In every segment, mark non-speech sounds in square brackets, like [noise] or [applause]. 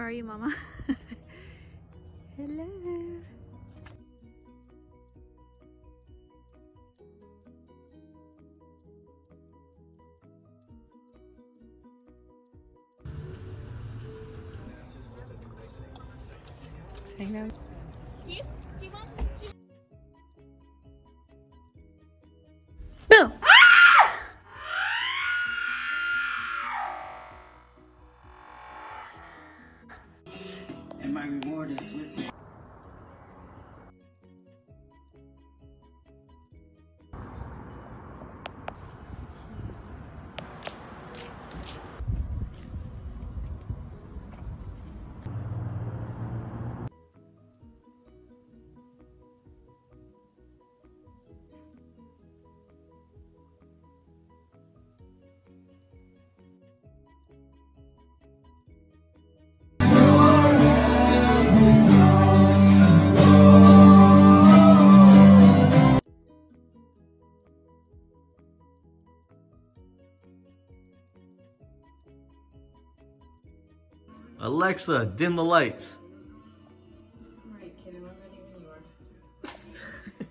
Wow. Come on. Where are you, Mama? [laughs] Hello. Hang on. Boom! And my reward is with you. Alexa, dim the lights. Alright, kid, I'm ready when you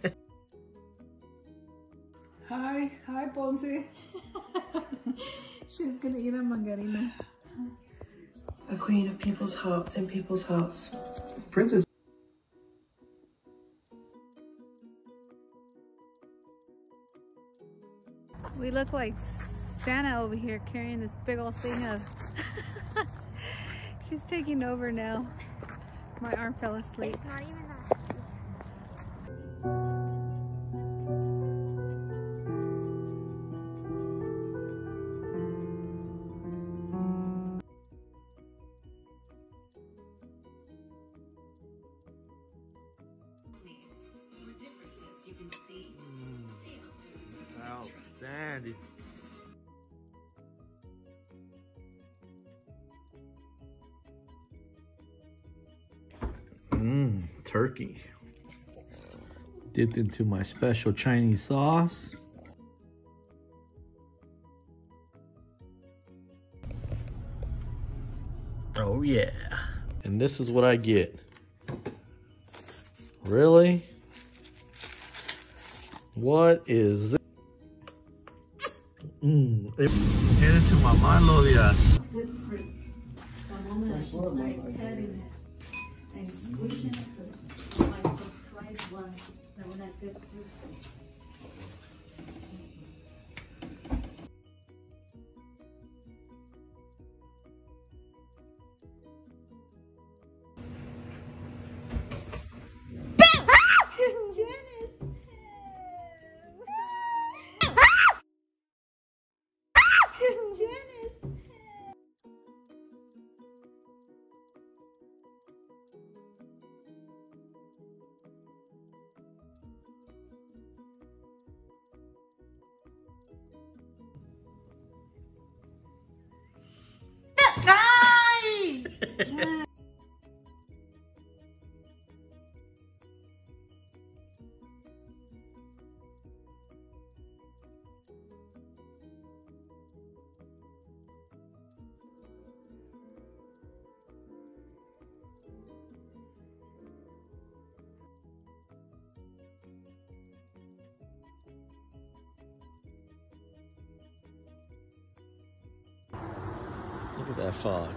are. Hi, hi, Ponce. [laughs] She's gonna eat a margarina. A queen of people's hearts in people's hearts. Princess. We look like Santa over here carrying this big old thing of. [laughs] She's taking over now. My arm fell asleep. Mmm, turkey. Dipped into my special Chinese sauce. Oh yeah. And this is what I get. Really? What is this? Mmm. Get into my Manlo Diaz. Good fruit. The moment that she started petting it and it, my surprise was that when that good fruit. [laughs] Look at that fog.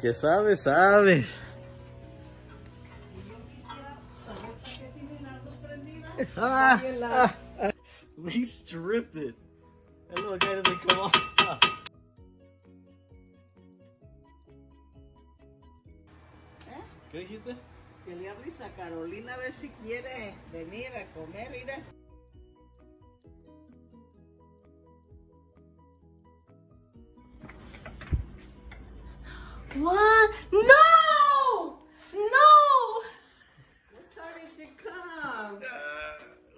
Que sabe, sabe. Ah, ah, ah. We stripped it. That little guy doesn't come off. ¿Qué dijiste? Que le hables a Carolina a ver si quiere venir a comer, mira. What? No! No! What time did you come?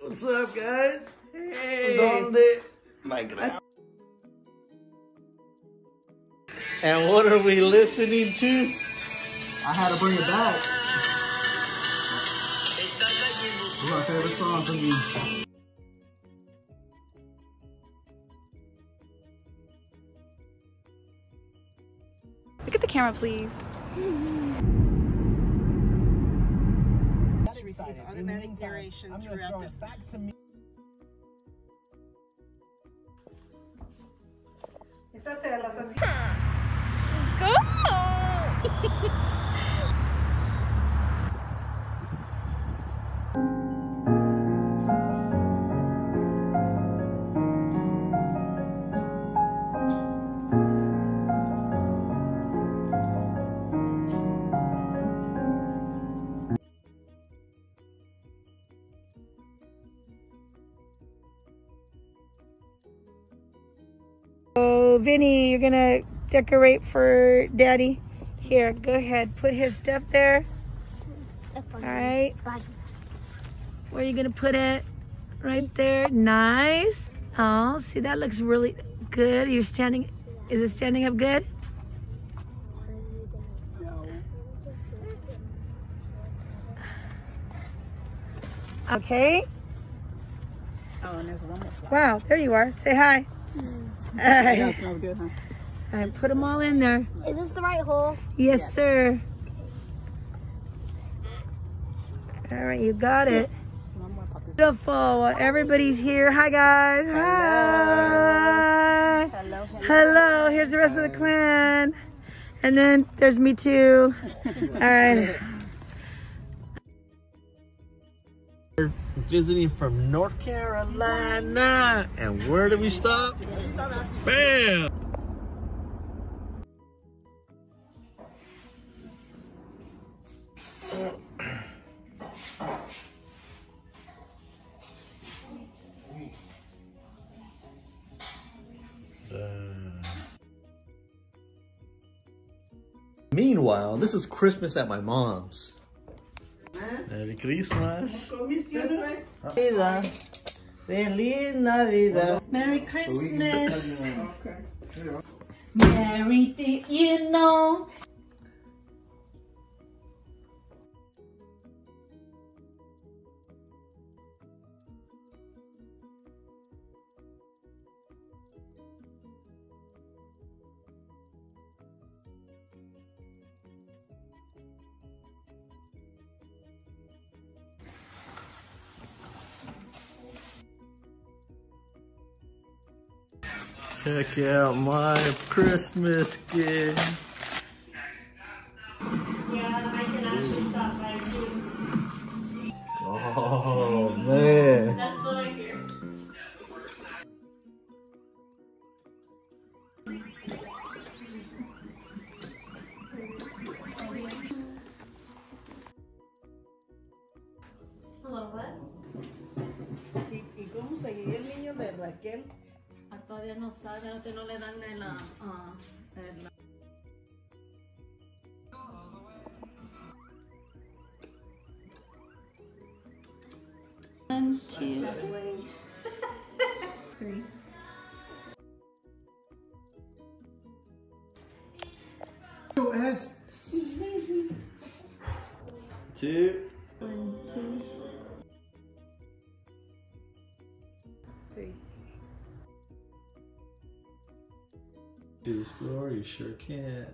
What's up, guys? Hey. ¿Dónde? My ground. And what are we listening to? I had to bring it back. What's my favorite song from you? Look at the camera, please. Automatic duration throughout this. Oh, [laughs] Vinny, you're gonna decorate for Daddy. Here, go ahead. Put his stuff there. All right. Where are you gonna put it? Right there. Nice. Oh, see that looks really good. You're standing. Is it standing up good? Okay. Oh, and there's one more flower. Wow, there you are. Say hi. Hmm. All That smells good, huh? All right, put them all in there. Is this the right hole? Yes, sir. All right, you got it. One more puppy. Beautiful. Well, everybody's here. Hi, guys. Hi. Hello, hello. Hello. Here's the rest of the clan. And then there's me too. [laughs] All right. Visiting from North Carolina. And where did we stop? Bam! Meanwhile, this is Christmas at my mom's. Merry Christmas. Vida. Feliz Navidad. Merry Christmas. Merry, th- you know. Check out my Christmas gift. Le dan el, el- One, two, three. Two. One, two, three. This glory, you sure can.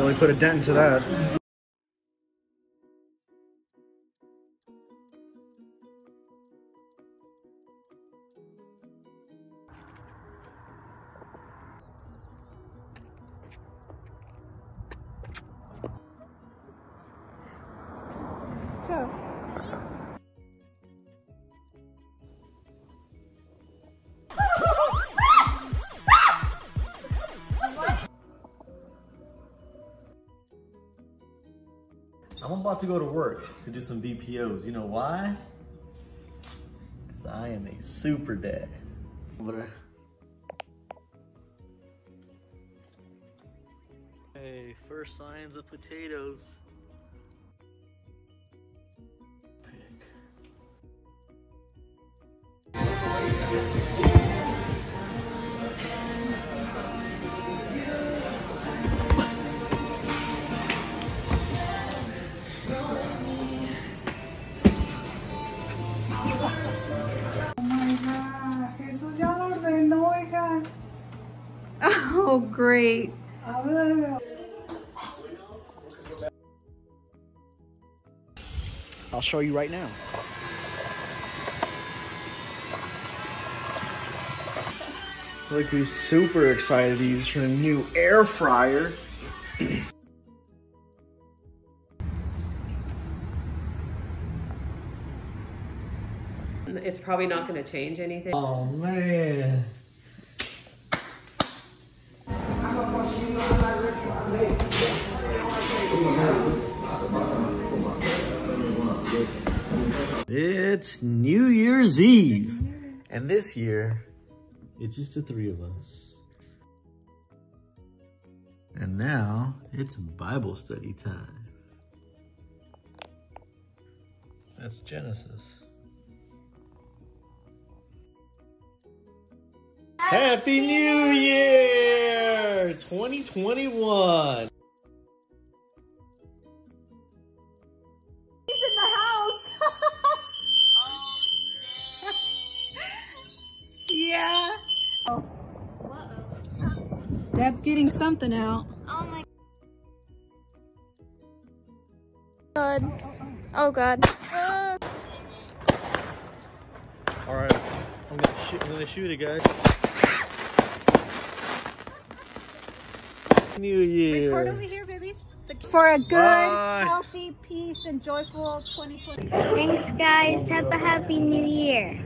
Really put a dent into that. About to go to work to do some BPOs. You know why? Because I am a super dad. Hey, first signs of potatoes. I'll show you right now. Look who's super excited to use her new air fryer. It's probably not going to change anything. Oh man. And this year, it's just the three of us. And now it's Bible study time. That's Genesis. Happy New Year 2021. Something out. Oh my god. Oh god. Uh, All right, I'm gonna shoot. I'm gonna shoot it, guys. New Year. here, babies. For a good, Bye. healthy, peace, and joyful 2020. Thanks, guys. Have a happy new year.